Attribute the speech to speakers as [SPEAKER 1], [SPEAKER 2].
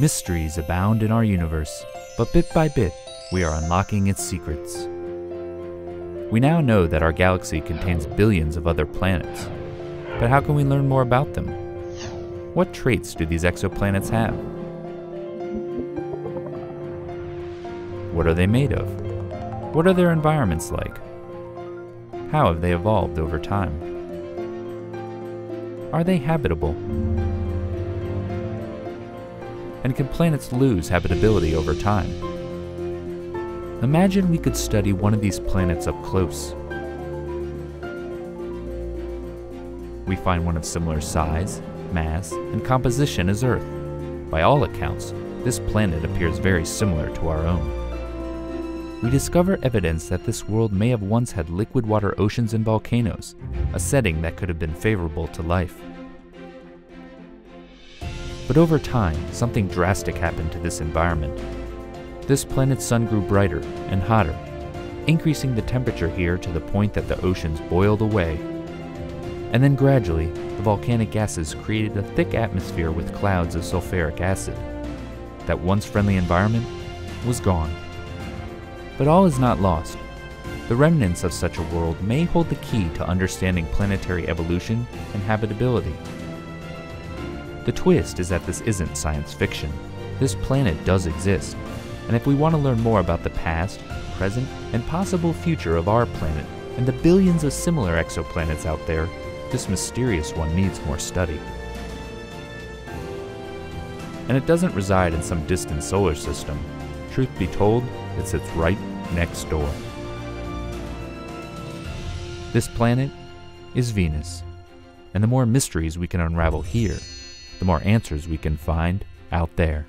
[SPEAKER 1] Mysteries abound in our universe, but bit by bit, we are unlocking its secrets. We now know that our galaxy contains billions of other planets, but how can we learn more about them? What traits do these exoplanets have? What are they made of? What are their environments like? How have they evolved over time? Are they habitable? And can planets lose habitability over time? Imagine we could study one of these planets up close. We find one of similar size, mass, and composition as Earth. By all accounts, this planet appears very similar to our own. We discover evidence that this world may have once had liquid water oceans and volcanoes, a setting that could have been favorable to life. But over time, something drastic happened to this environment. This planet's sun grew brighter and hotter, increasing the temperature here to the point that the oceans boiled away. And then gradually, the volcanic gases created a thick atmosphere with clouds of sulfuric acid. That once friendly environment was gone. But all is not lost. The remnants of such a world may hold the key to understanding planetary evolution and habitability. The twist is that this isn't science fiction. This planet does exist, and if we want to learn more about the past, present, and possible future of our planet and the billions of similar exoplanets out there, this mysterious one needs more study. And it doesn't reside in some distant solar system. Truth be told, it sits right next door. This planet is Venus, and the more mysteries we can unravel here, the more answers we can find out there.